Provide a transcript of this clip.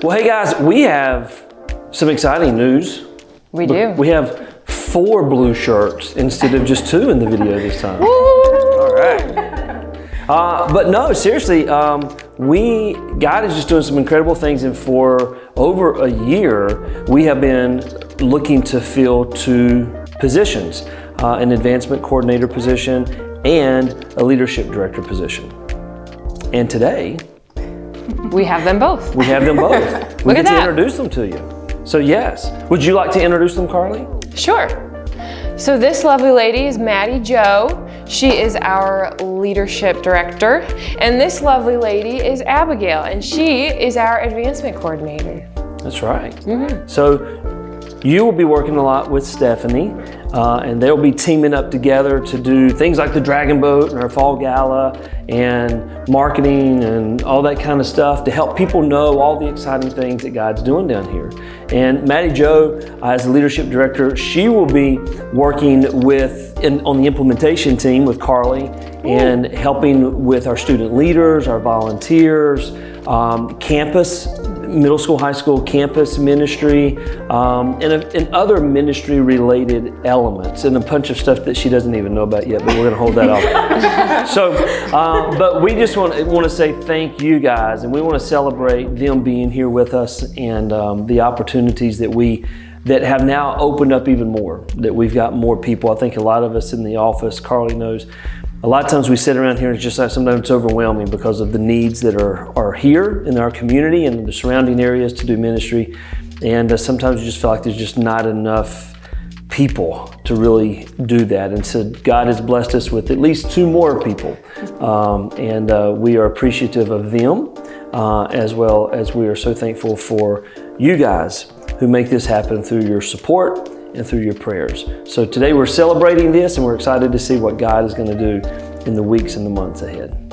Well, hey guys, we have some exciting news. We do. We have four blue shirts instead of just two in the video this time. Woo! All right. Uh, but no, seriously, um, we God is just doing some incredible things, and for over a year, we have been looking to fill two positions: uh, an advancement coordinator position and a leadership director position. And today, We have them both. we have them both. we Look get to introduce them to you. So yes, would you like to introduce them, Carly? Sure. So this lovely lady is Matti Jo. She is our leadership director. And this lovely lady is Abigail, and she is our advancement coordinator. That's right. Mm-hmm. So you will be working a lot with Stephanie, uh, and they'll be teaming up together to do things like the Dragon Boat and our fall gala and marketing and all that kind of stuff to help people know all the exciting things that God's doing down here. And Matti Jo, uh, as the leadership director, she will be working with in, on the implementation team with Carly and helping with our student leaders, our volunteers, um, campus middle school, high school campus ministry, um, and, and other ministry related elements, and a bunch of stuff that she doesn't even know about yet, but we're going to hold that off. so, um, but we just want, want to say thank you guys, and we want to celebrate them being here with us and um, the opportunities that we that have now opened up even more that we've got more people i think a lot of us in the office carly knows a lot of times we sit around here and just like sometimes it's overwhelming because of the needs that are, are here in our community and the surrounding areas to do ministry. And uh, sometimes you just feel like there's just not enough people to really do that. And so God has blessed us with at least two more people. Um, and uh, we are appreciative of them uh, as well as we are so thankful for you guys who make this happen through your support and through your prayers. So today we're celebrating this and we're excited to see what God is going to do in the weeks and the months ahead.